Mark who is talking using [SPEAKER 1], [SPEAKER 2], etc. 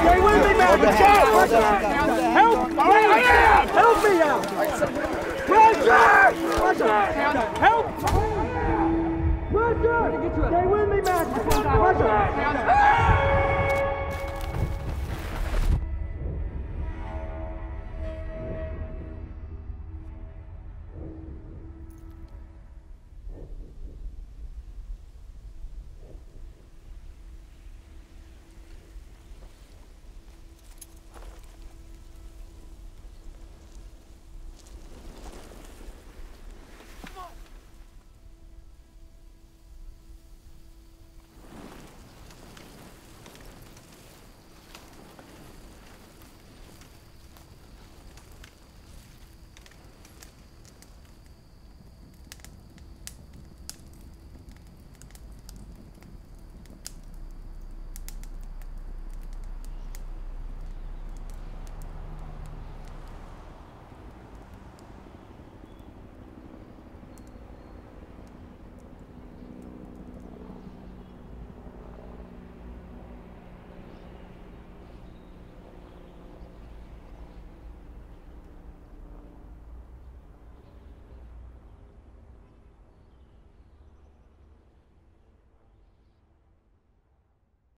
[SPEAKER 1] Stay with me, man. Watch out. Help me. Help me out. Roger. Roger. Help. Roger. Stay with me, man. Roger.